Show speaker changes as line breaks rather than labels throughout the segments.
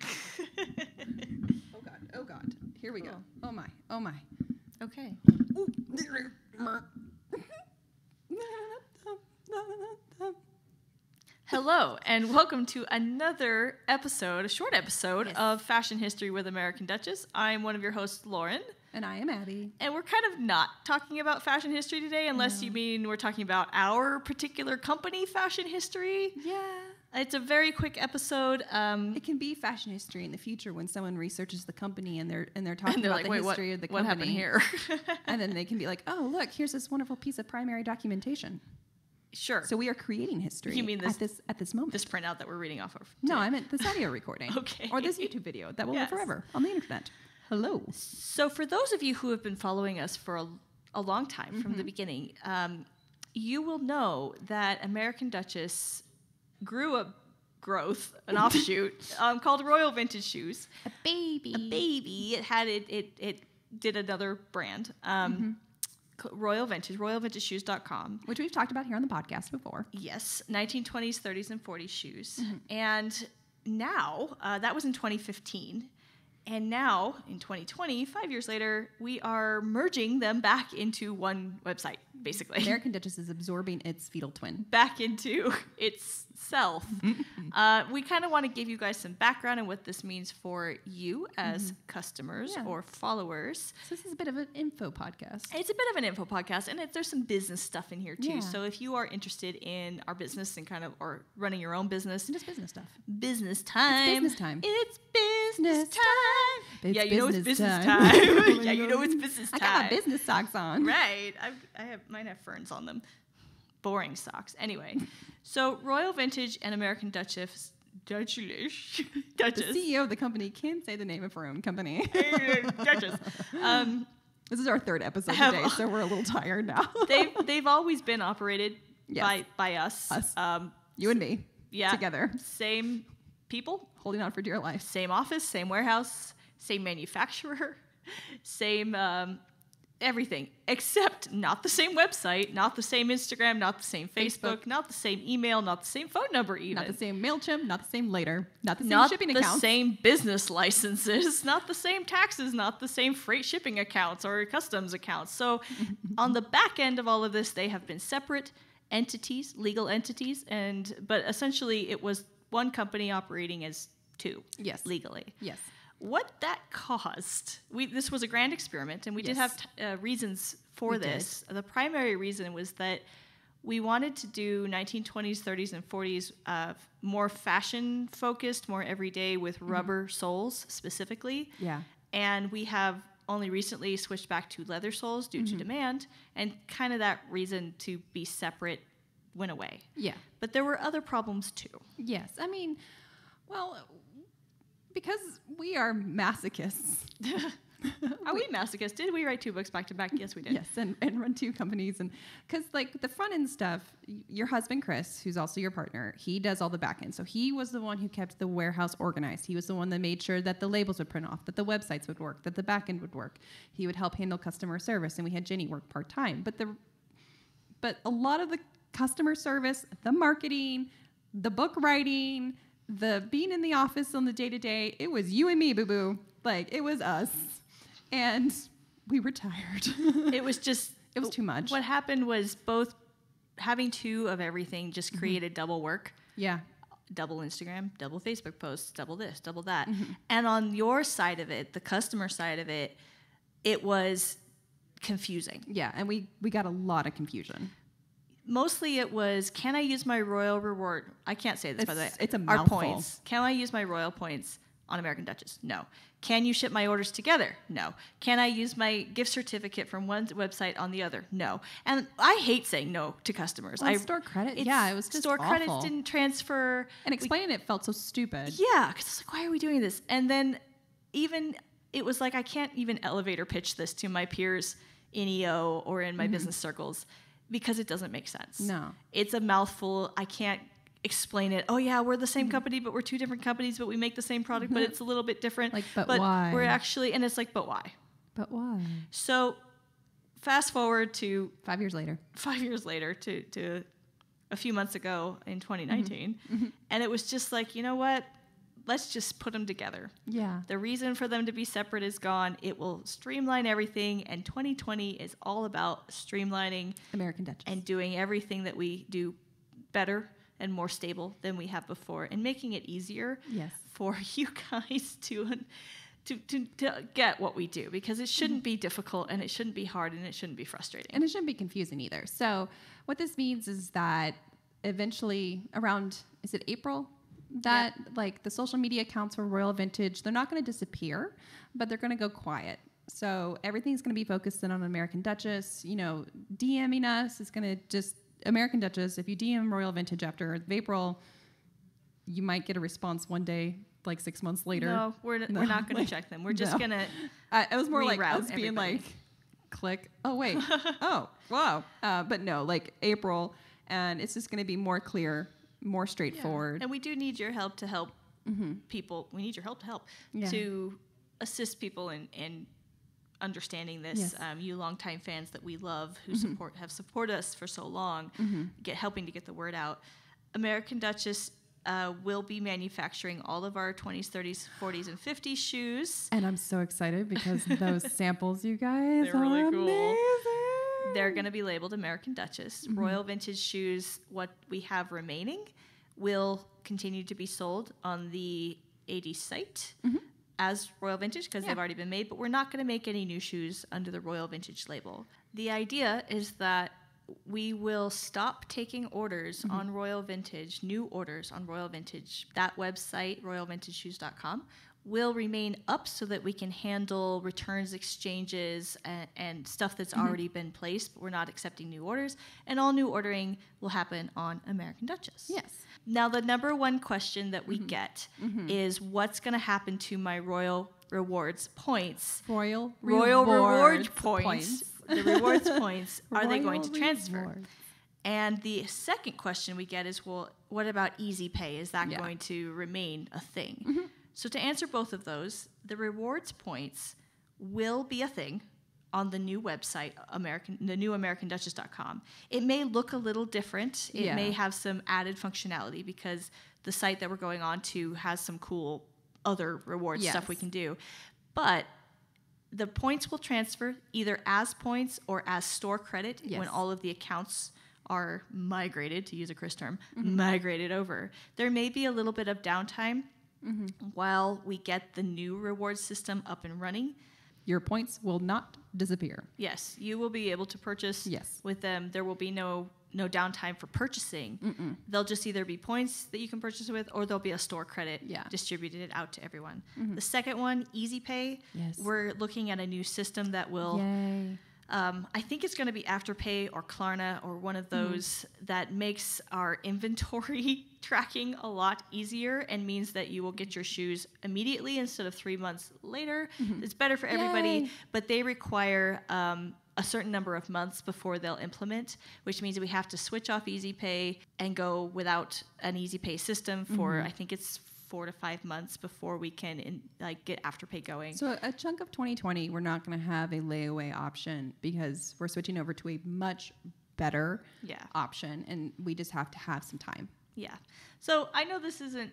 Oh god. Oh god. Here we go. Oh. oh my. Oh my.
okay. Hello, and welcome to another episode, a short episode
Yes.
of Fashion History with American Duchess. I'm one of your hosts, Lauren,
And I am Abby.
and we're kind of not talking about fashion history today, unless you mean we're talking about our particular company fashion history.
Yeah.
It's a very quick episode. Um,
It can be fashion history in the future when someone researches the company and they're and they're talking
and they're
about
like,
the
wait, what,
history of the
what
company.
happened here?
and then they can be like, "Oh, look, here's this wonderful piece of primary documentation."
sure.
So we are creating history
You mean this-
at this at this moment.
this printout that we're reading off of.
no. I meant this audio recording.
Okay.
Or this YouTube video that will
Yes.
live forever on the internet. Hello.
So, for those of you who have been following us for a, a long time from
Mm-hmm.
the beginning, um, you will know that American Duchess grew a growth, an offshoot um, called Royal Vintage Shoes.
A baby.
A baby. It had it. It, it did another brand. Um,
Mm-hmm.
Royal Vintage, royalvintageshoes.com.
Which we've talked about here on the podcast before.
Yes, 1920s, 30s, and 40s shoes.
Mm-hmm.
And now, uh, that was in 2015. And now, in 2020, five years later, we are merging them back into one website, basically.
American Duchess is absorbing its fetal twin.
back into itself. uh, we kind of want to give you guys some background on what this means for you as customers
Mm-hmm. Yeah.
or followers.
So this is a bit of an info podcast.
It's a bit of an info podcast, and it, there's some business stuff in here too.
Yeah.
So if you are interested in our business and kind of or running your own business, and
Just business stuff.
business time.
business time.
It's business time.
It's
yeah, you know it's
business time.
time. Yeah, you know it's business time.
I got my business socks on.
Right. I've, I have mine have ferns on them. Boring socks. Anyway, so Royal Vintage and American Duchess, Duchess,
The CEO of the company can say the name of her own company.
Duchess. Um,
this is our third episode today, so we're a little tired now.
they've they've always been operated
Yes.
by by us.
Us.
Um,
you and me
yeah.
together,
Same people,
holding on for dear life.
same office, same warehouse, same manufacturer, same um, everything, except not the same website, not the same Instagram, not the same Facebook,
Facebook.
not the same email, not the same phone number, even.
Not the same Mailchimp, not the same later, not the same
not
shipping accounts.
Not the same business licenses, not the same taxes, not the same freight shipping accounts or customs accounts. So, on the back end of all of this, they have been separate entities, legal entities, and but essentially it was one company operating as two
Yes.
legally.
Yes.
What that caused, we this was a grand experiment, and we did have t- uh, reasons for
We did.
this. The primary reason was that we wanted to do 1920s, 30s, and 40s uh, more fashion focused, more everyday with
Mm-hmm.
rubber soles specifically.
Yeah.
And we have only recently switched back to leather soles due
Mm-hmm.
to demand, and kind of that reason to be separate went away.
Yeah.
But there were other problems too.
Yes. I mean, well, because we are masochists.
Are we masochists? Did we write two books back to back? Yes, we did.
Yes, and, and run two companies, and because like the front end stuff, your husband Chris, who's also your partner, he does all the back end. So he was the one who kept the warehouse organized. He was the one that made sure that the labels would print off, that the websites would work, that the back end would work. He would help handle customer service, and we had Jenny work part time. But the but a lot of the customer service, the marketing, the book writing, the being in the office on the day to day, it was you and me, boo boo. Like it was us, and we were tired.
It was just
It was too much.
What happened was both having two of everything just
Mm-hmm.
created double work.
yeah.
Double Instagram, double Facebook posts, double this, double that.
Mm-hmm.
And on your side of it, the customer side of it, it was confusing.
Yeah, and we we got a lot of confusion.
Mostly it was can I use my royal reward? I can't say this by the way.
It's- it's a
Our points. Can I use my royal points on American Duchess? No. Can you ship my orders together? No. Can I use my gift certificate from one website on the other? No. And I hate saying no to customers.
Well,
I
store credit, yeah, it was just
store credits didn't transfer.
And explaining it felt so stupid.
Yeah, because it's like, why are we doing this? And then even it was like I can't even elevator pitch this to my peers in EO or in my mm-hmm. business circles because it doesn't make sense.
Mm-hmm. No.
it's a mouthful. I can't explain it. Oh yeah, we're the
Mm-hmm.
same company, but we're two different companies, but we make the same product, but it's a little bit different.
Like, but why?
We're actually, and it's like, but why?
But why?
So, fast forward to
Five years later.
five years later to, to a few months ago in 2019
Mm-hmm.
and it was just like you know what let's just put them together.
Yeah.
The reason for them to be separate is gone. It will streamline everything, and 2020 is all about streamlining
American Duchess.
and doing everything that we do better and more stable than we have before, and making it easier
yes.
for you guys to. To, to, to get what we do because it shouldn't mm-hmm. be difficult and it shouldn't be hard and it shouldn't be frustrating.
And it shouldn't be confusing either. So, what this means is that eventually, around is it April? That like the social media accounts for Royal Vintage, they're not going to disappear, but they're going to go quiet. So everything's going to be focused in on American Duchess. You know, DMing us is going to just American Duchess. If you DM Royal Vintage after April, you might get a response one day, like six months later.
No, we're,
No,
we're not going
like,
to check them. We're just
no.
going to
Uh, it was more like
Reroute
us being
everybody.
like, click. Oh wait. oh wow. Uh, but no, like April, and it's just going to be more clear, more straightforward.
And we do need your help to help people. We need your help to help
Mm-hmm. Yeah.
to assist people in, in understanding this.
Yes. Mm-hmm.
Um, you longtime fans that we love, who support have supported us for so long, get helping to get the word out. American Duchess uh, will be manufacturing all of our 20s, 30s, 40s, and 50s shoes.
And I'm so excited because those samples, you guys,
They're
are
really cool.
amazing.
They're going to be labeled American Duchess.
Mm-hmm.
Royal Vintage shoes, what we have remaining, will continue to be sold on the AD site as Royal Vintage because
Mm-hmm. Yeah.
they've already been made, but we're not going to make any new shoes under the Royal Vintage label. The idea is that we will stop taking orders
Mm-hmm.
on Royal Vintage, new orders on Royal Vintage. That website, royalvintageshoes.com, will remain up so that we can handle returns, exchanges, and, and stuff that's
Mm-hmm.
already been placed, but we're not accepting new orders. And all new ordering will happen on American Duchess.
Yes.
Now, the number one question that
Mm-hmm.
we get is what's going to happen to my Royal Rewards points?
Royal
Royal Reward
Rewards
points. The rewards points, are they going to transfer?
Rewards.
And the second question we get is, well, what about Easy Pay? Is that
Yeah.
going to remain a thing? So to answer both of those, the rewards points will be a thing on the new website, American, the new AmericanDuchess.com. It may look a little different. It
Yeah.
may have some added functionality because the site that we're going on to has some cool other reward stuff we can do. But the points will transfer either as points or as store credit when all of the accounts are migrated, to use a Chris term,
Mm-hmm.
migrated over. There may be a little bit of downtime
Mm-hmm.
while we get the new reward system up and running.
Your points will not disappear.
Yes, you will be able to purchase
Yes.
with them. There will be no no downtime for purchasing. They'll just either be points that you can purchase with, or there'll be a store credit
Yeah. Mm-hmm.
distributed out to everyone. The second one, Easy Pay.
Yes.
We're looking at a new system that will
Yay.
Um, I think it's going to be Afterpay or Klarna or one of those that makes our inventory tracking a lot easier and means that you will get your shoes immediately instead of three months later. It's better for everybody,
Yay.
but they require um, a certain number of months before they'll implement, which means we have to switch off EasyPay and go without an EasyPay system for I think it's four to five months before we can in, like get Afterpay going.
So a chunk of 2020, we're not going to have a layaway option because we're switching over to a much better
yeah.
option, and we just have to have some time.
Yeah. So I know this isn't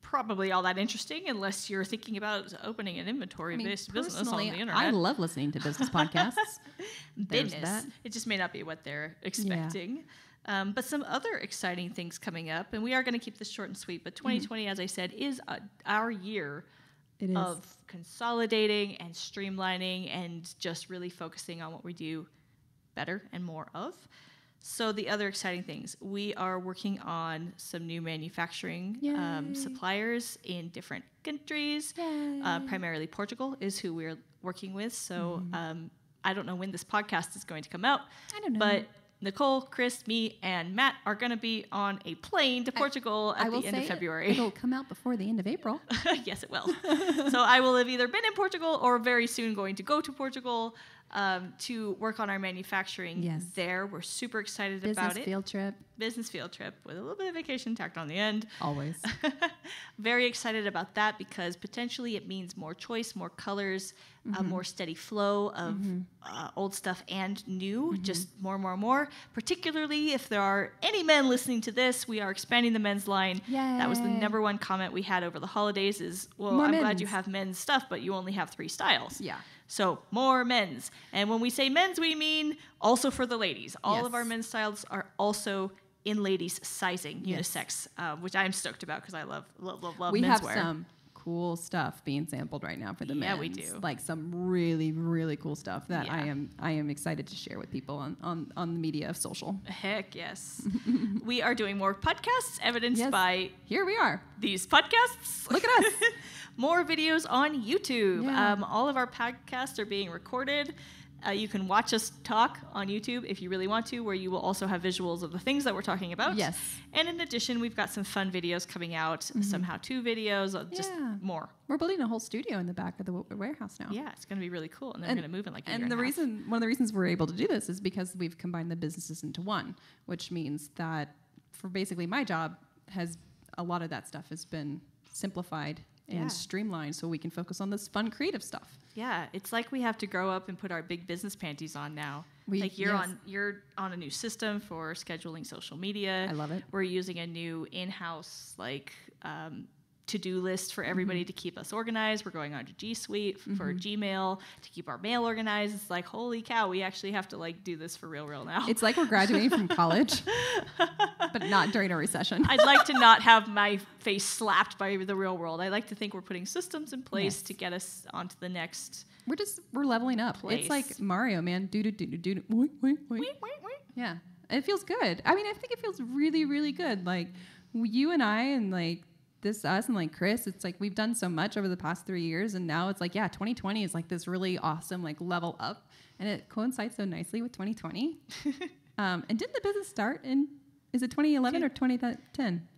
probably all that interesting unless you're thinking about opening an inventory
I mean,
based business on the internet.
I love listening to business podcasts.
Business.
that.
It just may not be what they're expecting. Um, but some other exciting things coming up, and we are going to keep this short and sweet. But 2020, as I said, is uh our year
It is.
of consolidating and streamlining and just really focusing on what we do better and more of. So the other exciting things, we are working on some new manufacturing um, suppliers in different countries. Uh, primarily Portugal is who we're working with. So um, I don't know when this podcast is going to come out,
Mm-hmm. I don't know.
but Nicole, Chris, me, and Matt are going to be on a plane to Portugal
I
at
will
the end of February.
It'll come out before the end of April.
yes, it will. so I will have either been in Portugal or very soon going to go to Portugal. Um, to work on our manufacturing
Yes.
there. We're super excited
Business
about it.
Business field trip.
Business field trip with a little bit of vacation tacked on the end.
Always.
Very excited about that because potentially it means more choice, more colors, a more steady flow of uh, old stuff and new, just more, more, more. Particularly if there are any men listening to this, we are expanding the men's line. That was the number one comment we had over the holidays is, well,
More
I'm glad you have men's stuff, but you only have three styles.
Yeah.
So more men's. And when we say men's, we mean also for the ladies. All of our men's styles are also in ladies sizing,
Yes.
unisex, uh, which I'm stoked about because I love, love, love, love
we have
menswear.
some cool stuff being sampled right now for the
Yeah,
men's.
we do.
Like some really, really cool stuff that I am I am excited to share with people on, on, on the media of social.
Heck yes. we are doing more podcasts, evidenced
Yes.
by
Here we are.
these podcasts.
Look at us.
more videos on YouTube.
Yeah.
Um, all of our podcasts are being recorded. Uh, you can watch us talk on YouTube if you really want to, where you will also have visuals of the things that we're talking about.
Yes.
And in addition, we've got some fun videos coming out, some how-to videos, uh, just
Mm-hmm.
More.
We're building a whole studio in the back of the w- warehouse now.
Yeah, it's going to be really cool, and they're going to move in like a year
and
and
the
a half.
reason one of the reasons we're able to do this is because we've combined the businesses into one which means that for basically my job has a lot of that stuff has been simplified and
Yeah.
streamlined so we can focus on this fun creative stuff
Yeah, it's like we have to grow up and put our big business panties on now.
We-
like you're
yes.
on you're on a new system for scheduling social media.
I love it.
We're using a new in-house like um, to-do list for everybody
Mm-hmm.
to keep us organized. We're going on to G Suite f- for Gmail to keep our mail organized. It's like holy cow, we actually have to like do this for real, real now.
it's like we're graduating from college but not during a recession
I'd like to not have my face slapped by the real world. I like to think we're putting systems in place
Yes.
to get us onto the next.
we're just we're leveling up it's like mario man do do do do do wait, wait, wait.
Wait, wait, wait.
Yeah, it feels good. I mean, I think it feels really, really good. Like you and I, and like this us and like Chris. It's like we've done so much over the past three years, and now it's like yeah, 2020 is like this really awesome like level up, and it coincides so nicely with 2020. um, and didn't the business start in is it 2011 or 2010?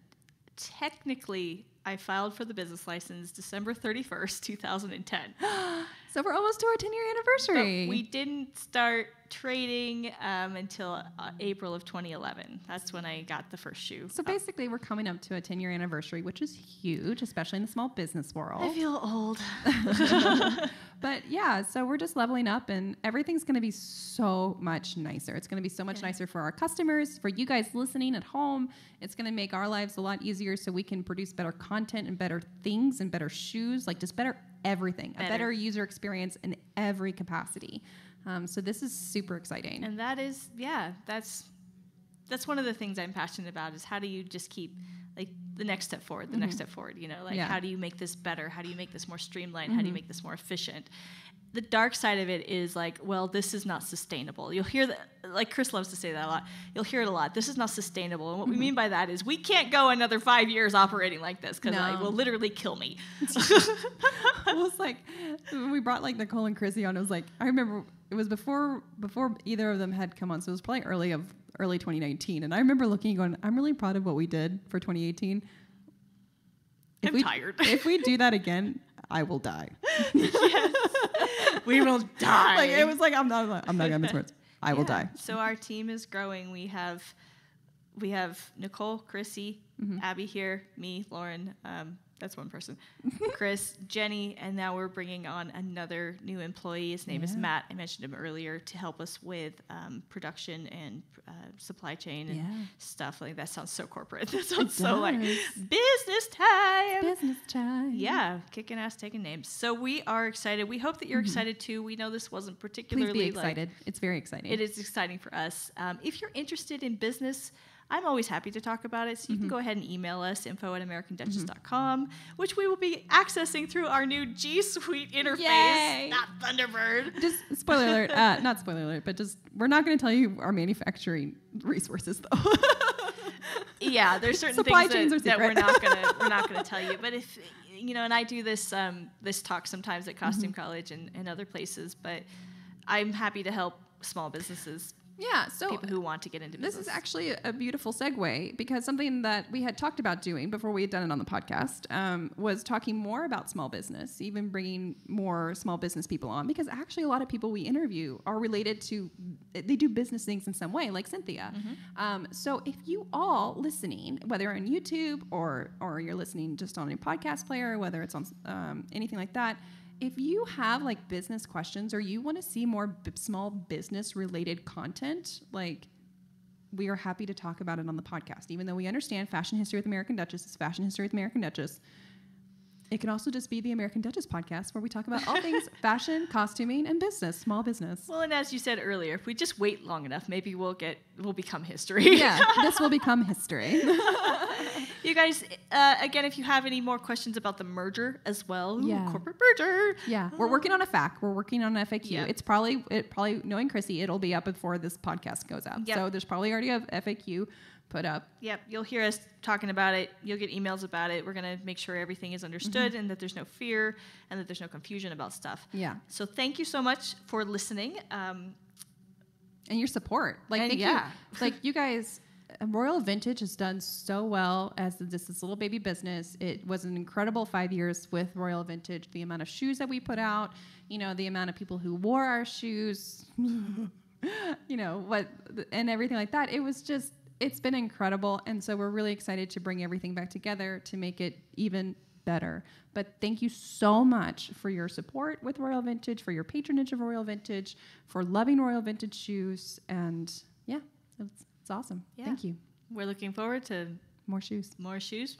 technically I filed for the business license December 31st, 2010.
So we're almost to our 10 year anniversary.
we didn't start trading um, until uh, April of 2011. That's when I got the first shoe.
so basically, we're coming up to a 10 year anniversary, which is huge, especially in the small business world.
I feel old.
But yeah, so we're just leveling up and everything's going to be so much nicer. It's going to be so much
Yeah.
nicer for our customers, for you guys listening at home. It's going to make our lives a lot easier so we can produce better content and better things and better shoes, like just better everything, a
Better.
better user experience in every capacity. Um, so this is super exciting.
and that is, yeah, that's that's one of the things I'm passionate about is how do you just keep like the next step forward, the next step forward, you know, like
Mm-hmm. Yeah. Mm-hmm.
how do you make this better? How do you make this more streamlined? How do you make this more efficient? The dark side of it is like, well, this is not sustainable. You'll hear that, like Chris loves to say that a lot. You'll hear it a lot. This is not sustainable. And what we
Mm-hmm.
mean by that is we can't go another five years operating like this because it
No.
will literally kill me.
it was like we brought like Nicole and Chrissy on. It was like I remember it was before before either of them had come on, so it was probably early of early 2019. And I remember looking and going, I'm really proud of what we did for 2018. If
I'm
we,
tired.
if we do that again, I will die. yes.
we will die.
like it was like I'm not I'm not gonna miss words. I will die.
So our team is growing. We have we have Nicole, Chrissy,
Mm-hmm.
Abby here, me, Lauren. Um, that's one person. Chris, Jenny, and now we're bringing on another new employee. His name is Matt. I mentioned him earlier to help us with um, production and uh, supply chain and
Yeah.
stuff. Like that sounds so corporate. That sounds so like business time.
Business time.
Yeah, kicking ass, taking names. So we are excited. We hope that you're excited too. We know this wasn't
Mm-hmm. Please
particularly
be
like,
excited. it's very exciting.
it is exciting for us. Um, if you're interested in business, I'm always happy to talk about it. So you
Mm-hmm.
can go ahead and email us info at americanduchess.com, which we will be accessing through our new G Suite interface,
Yay!
not Thunderbird.
Just spoiler alert, uh, not spoiler alert, but just we're not going to tell you our manufacturing resources though.
yeah, there's certain
Supply
things that, that we're not gonna we're not gonna tell you. But if you know, and I do this um, this talk sometimes at Costume
Mm-hmm.
College and, and other places, but I'm happy to help small businesses
Yeah. So
people who want to get into
this is actually a beautiful segue because something that we had talked about doing before we had done it on the podcast um, was talking more about small business, even bringing more small business people on because actually a lot of people we interview are related to they do business things in some way, like Cynthia. Um, so if you all listening, whether on YouTube or or you're listening just on a podcast player, whether it's on um, anything like that. If you have like business questions or you want to see more b- small business related content, like we are happy to talk about it on the podcast. Even though we understand fashion history with American Duchess is fashion history with American Duchess, it can also just be the American Duchess podcast where we talk about all things fashion, costuming, and business, small business.
well, and as you said earlier, if we just wait long enough, maybe we'll get we'll become history.
yeah, this will become history.
you guys, uh, again, if you have any more questions about the merger as well, ooh, corporate merger.
Yeah, we're working on a FAQ. We're working on an FAQ.
Yep.
It's probably it probably knowing Chrissy, it'll be up before this podcast goes out.
Yep.
So there's probably already a FAQ put up.
Yep, you'll hear us talking about it. You'll get emails about it. We're going to make sure everything is understood and that there's no fear and that there's no confusion about stuff.
Yeah.
So thank you so much for listening. Um,
and your support. Like,
And
thank
yeah.
you. Like, you guys, Uh, Royal Vintage has done so well as this, this little baby business. It was an incredible five years with Royal Vintage. The amount of shoes that we put out, you know, the amount of people who wore our shoes, you know, what, and everything like that. It was just, it's been incredible. And so we're really excited to bring everything back together to make it even better. But thank you so much for your support with Royal Vintage, for your patronage of Royal Vintage, for loving Royal Vintage shoes. And yeah, it's, awesome.
Yeah.
Thank you.
we're looking forward to
More shoes.
more shoes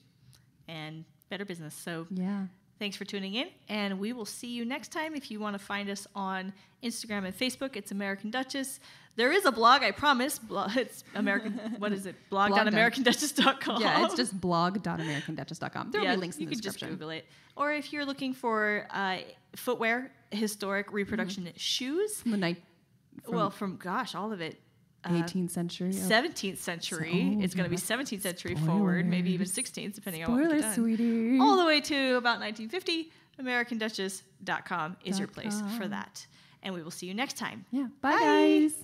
and better business. So
Yeah.
Thanks for tuning in, and we will see you next time. If you want to find us on Instagram and Facebook, it's American Duchess. There is a blog, I promise. Blo- It's American. what is it? Blog.americanduchess.com.
Yeah, it's just blog.americanduchess.com. There will
Yeah,
be links in the description.
you can just. Google it. Or if you're looking for uh, footwear, historic reproduction
Mm-hmm.
shoes,
From the night, from
well, from gosh, all of it. Uh,
18th century. of-
17th century.
Oh,
it's going to be 17th century forward, maybe even 16th, depending on what
Spoilers,
done.
sweetie.
All the way to about 1950. AmericanDuchess.com is your
Dot
place for that. And we will see you next time.
yeah. Bye,
Bye.
guys.